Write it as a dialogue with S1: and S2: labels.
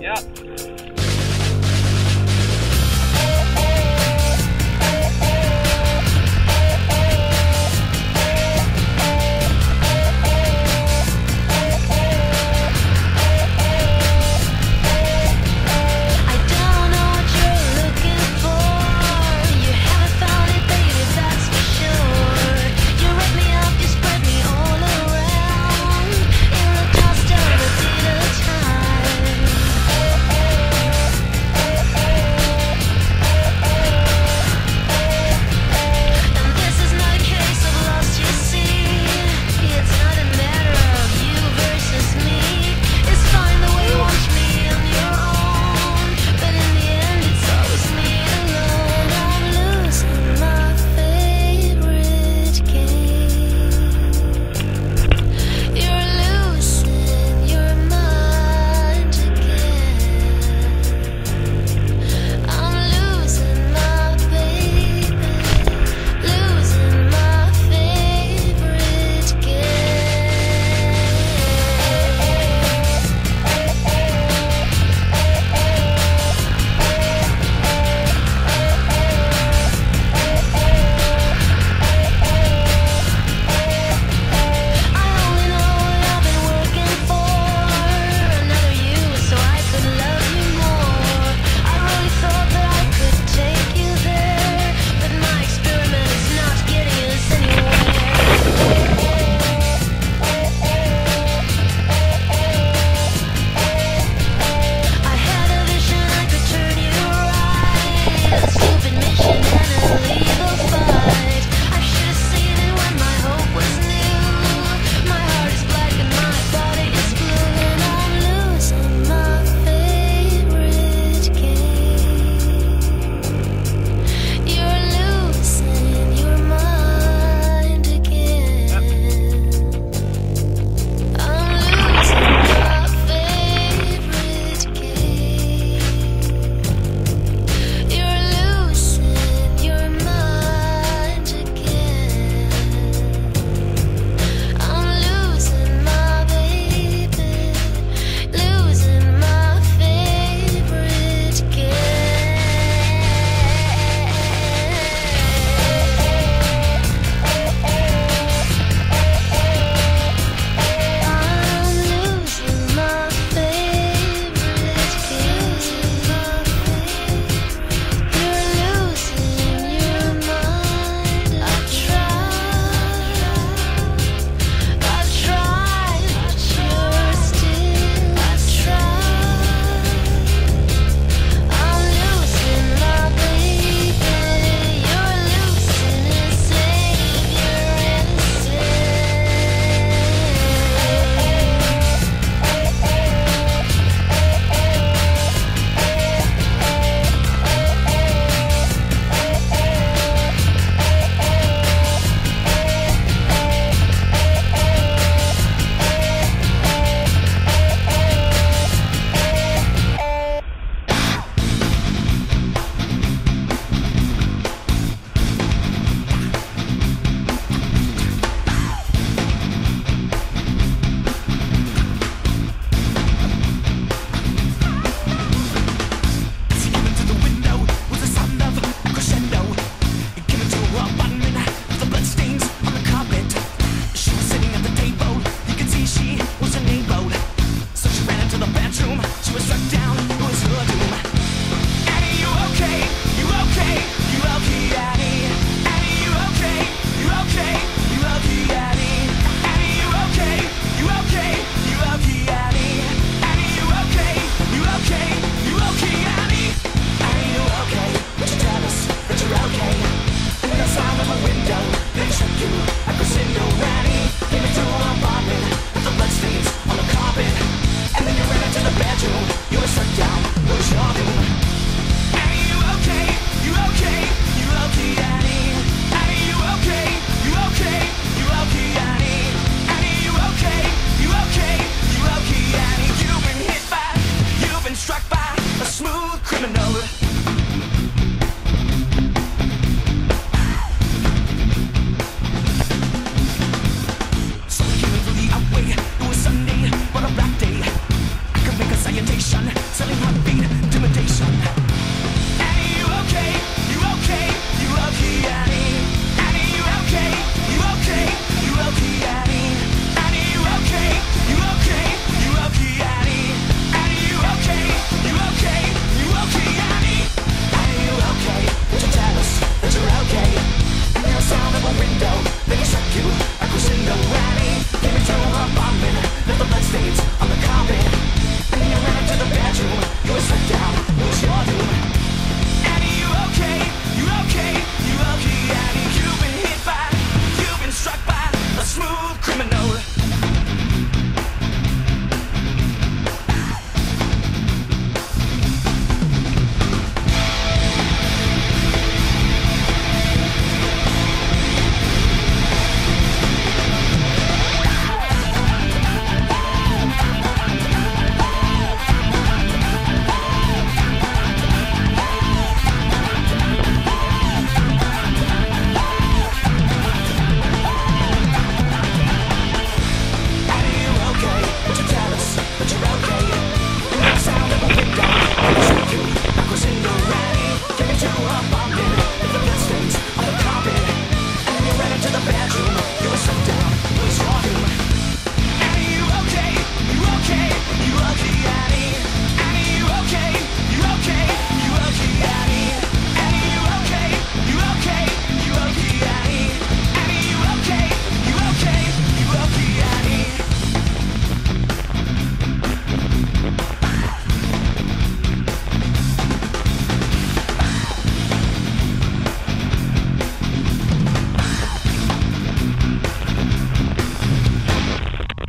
S1: Yeah.